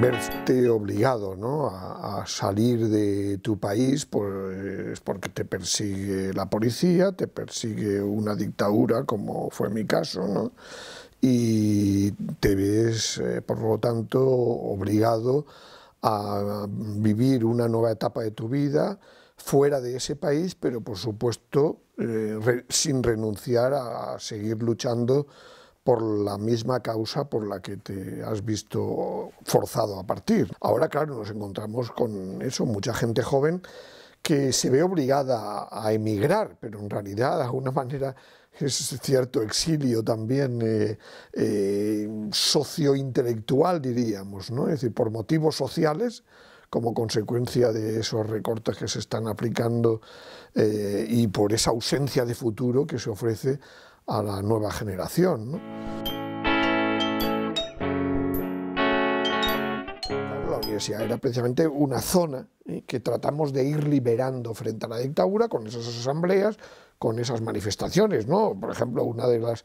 verte obligado ¿no? a, salir de tu país pues, porque te persigue la policía, te persigue una dictadura, como fue mi caso, ¿no? y te ves, eh, por lo tanto, obligado a vivir una nueva etapa de tu vida fuera de ese país, pero por supuesto eh, sin renunciar a seguir luchando por la misma causa por la que te has visto forzado a partir. Ahora, claro, nos encontramos con eso, mucha gente joven que se ve obligada a emigrar, pero en realidad de alguna manera es cierto exilio también eh, eh, sociointelectual, diríamos, ¿no? es decir, por motivos sociales, como consecuencia de esos recortes que se están aplicando eh, y por esa ausencia de futuro que se ofrece a la nueva generación. La universidad era precisamente una zona ¿eh? que tratamos de ir liberando frente a la dictadura con esas asambleas, con esas manifestaciones. ¿no? Por ejemplo, una de las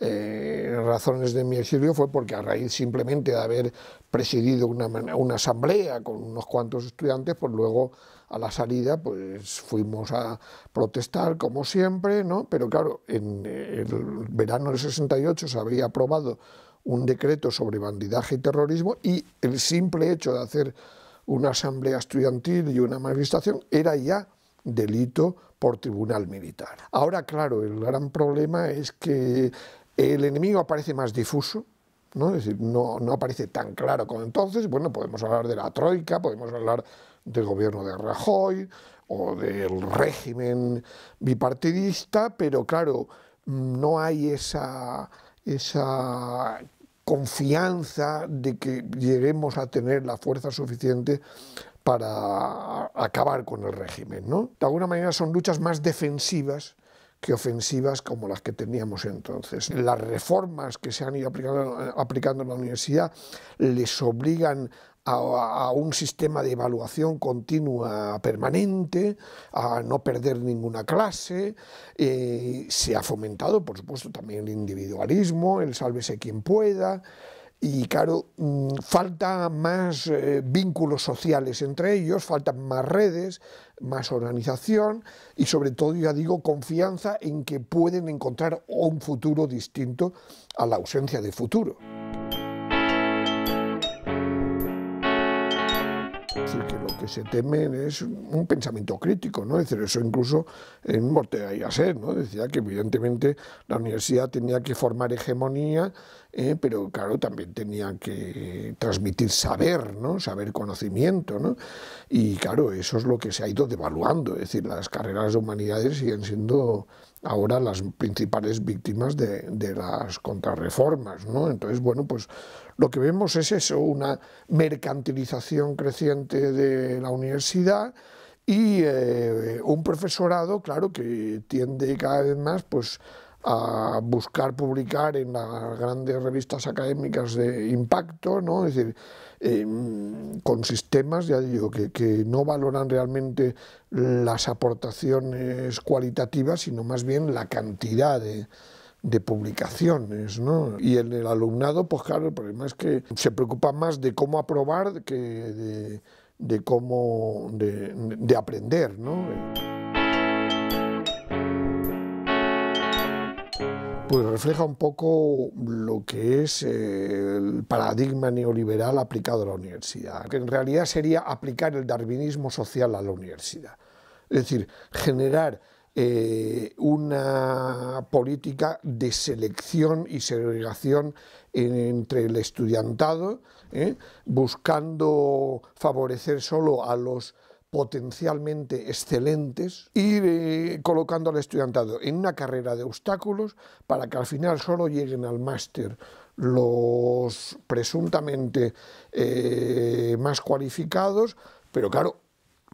eh, razones de mi exilio fue porque a raíz simplemente de haber presidido una, una, asamblea con unos cuantos estudiantes, pues luego a la salida pues fuimos a protestar como siempre, ¿no? pero claro, en el verano del 68 se había aprobado un decreto sobre bandidaje y terrorismo y el simple hecho de hacer una asamblea estudiantil y una manifestación era ya delito por tribunal militar. Ahora, claro, el gran problema es que el enemigo aparece más difuso, ¿no? Decir, no, no, aparece tan claro como entonces. Bueno, podemos hablar de la Troika, podemos hablar del gobierno de Rajoy o del régimen bipartidista, pero claro, no hay esa, esa confianza de que lleguemos a tener la fuerza suficiente para acabar con el régimen. ¿no? De alguna manera son luchas más defensivas que ofensivas como las que teníamos entonces. Las reformas que se han ido aplicando, en la universidad les obligan a, un sistema de evaluación continua permanente, a no perder ninguna clase. Eh, se ha fomentado, por supuesto, también el individualismo, el sálvese quien pueda. Y claro, mm, falta más eh, vínculos sociales entre ellos, faltan más redes, más organización y sobre todo, ya digo, confianza en que pueden encontrar un futuro distinto a la ausencia de futuro. se temen es un pensamiento crítico, ¿no? Es decir, eso incluso en Ortega y Gasset, ¿no? Decía que evidentemente la universidad tenía que formar hegemonía, eh, pero claro, también tenía que transmitir saber, ¿no? Saber conocimiento, ¿no? Y claro, eso es lo que se ha ido devaluando, es decir, las carreras de humanidades siguen siendo ahora las principales víctimas de, de las contrarreformas, ¿no? Entonces, bueno, pues lo que vemos es eso, una mercantilización creciente de la universidad y eh, un profesorado, claro, que tiende cada vez más pues, a buscar publicar en las grandes revistas académicas de impacto, ¿no? es decir, em, con sistemas, ya digo, que, que, no valoran realmente las aportaciones cualitativas, sino más bien la cantidad de, de publicaciones, ¿no? Y en el alumnado, pues claro, el problema es que se preocupa más de cómo aprobar que de, cómo, de, aprender, ¿no? Pues refleja un poco lo que es el paradigma neoliberal aplicado a la universidad, que en realidad sería aplicar el darwinismo social a la universidad. Es decir, generar eh, una política de selección y segregación entre el estudiantado, ¿eh? buscando favorecer solo a los potencialmente excelentes, ir eh, colocando al estudiantado en una carrera de obstáculos para que al final solo lleguen al máster los presuntamente más cualificados, pero claro,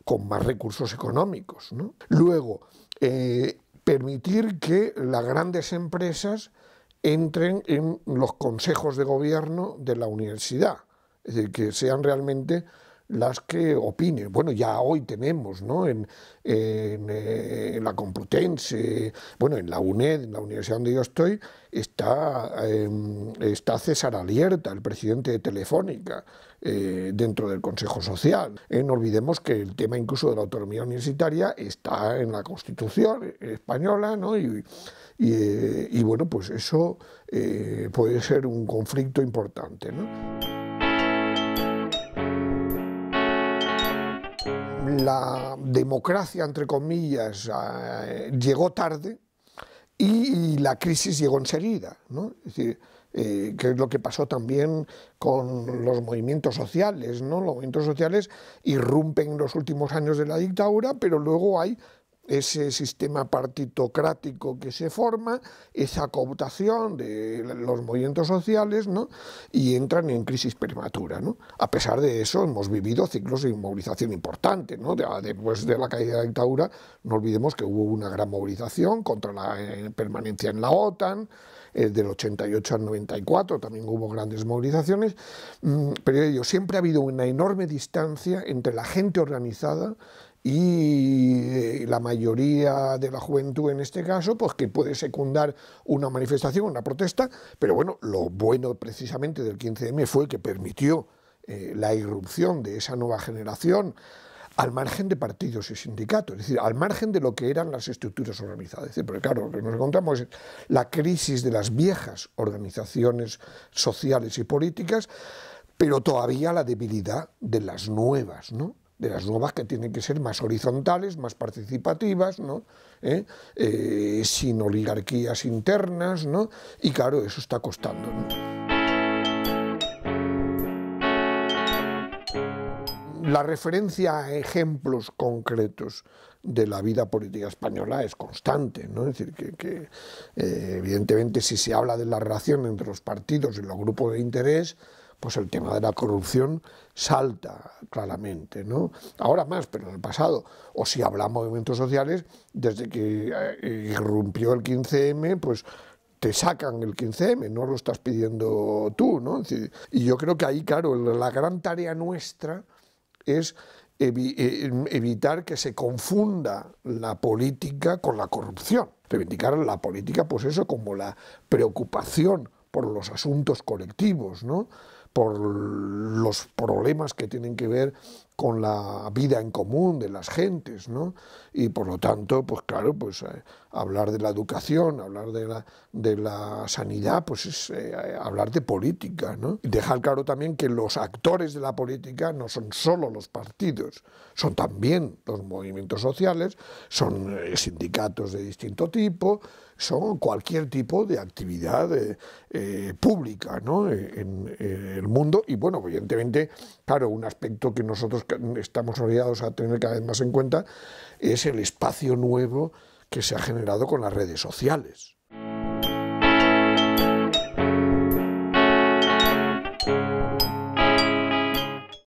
con más recursos económicos. Luego, eh, permitir que las grandes empresas entren en los consejos de gobierno de la universidad, es decir, que sean realmente las que opinen. Bueno, ya hoy tenemos, ¿no? En, eh, la Complutense, bueno, en la UNED, en la universidad donde yo estoy, está, em, está César Alierta, el presidente de Telefónica. eh, dentro del Consejo Social. Eh, no olvidemos que el tema incluso de la autonomía universitaria está en la Constitución española, ¿no? y, y, bueno, pues eso puede ser un conflicto importante. La democracia, entre comillas, llegó tarde y la crisis llegó enseguida. ¿no? Es decir, eh, que es lo que pasó también con los movimientos sociales. ¿no? Los movimientos sociales irrumpen en los últimos años de la dictadura, pero luego hay ese sistema partitocrático que se forma, esa cooptación de los movimientos sociales, ¿no? y entran en crisis prematura. ¿no? A pesar de eso, hemos vivido ciclos de movilización importantes. ¿no? después de la caída de la dictadura, no olvidemos que hubo una gran movilización contra la eh, permanencia en la OTAN, el del 88 al 94 también hubo grandes movilizaciones, mm, pero siempre ha habido una enorme distancia entre la gente organizada y eh, la mayoría de la juventud en este caso, pues que puede secundar una manifestación, una protesta, pero bueno, lo bueno precisamente del 15M fue que permitió eh, la irrupción de esa nueva generación al margen de partidos y sindicatos, es decir, al margen de lo que eran las estructuras organizadas. Es decir, porque claro, lo que nos encontramos es la crisis de las viejas organizaciones sociales y políticas, pero todavía la debilidad de las nuevas, ¿no? De las nuevas que tienen que ser más horizontales, más participativas, ¿no? ¿Eh? Eh, sin oligarquías internas, ¿no? y claro, eso está costando. la referencia a ejemplos concretos de la vida política española es constante, ¿no? Es decir, que, eh, evidentemente si se habla de la relación entre los partidos y los grupos de interés, pues el tema de la corrupción salta claramente, ¿no? Ahora más, pero en el pasado. O si hablamos de movimientos sociales, desde que eh, irrumpió el 15M, pues te sacan el 15M, no lo estás pidiendo tú, ¿no? y yo creo que ahí, claro, la gran tarea nuestra es eh, evitar que se confunda la política con la corrupción. Reivindicar la política, pues eso, como la preocupación por los asuntos colectivos, ¿no? Por los problemas que tienen que ver con la vida en común de las gentes, ¿no? Y por lo tanto, pues claro, pues eh, hablar de la educación, hablar de la, de la sanidad, pues es eh, hablar de política, ¿no? Y dejar claro también que los actores de la política no son solo los partidos, son también los movimientos sociales, son eh, sindicatos de distinto tipo, son cualquier tipo de actividad eh, eh, pública ¿no? en, el mundo y bueno, evidentemente, claro, un aspecto que nosotros estamos obligados a tener cada vez más en cuenta es el espacio nuevo que se ha generado con las redes sociales.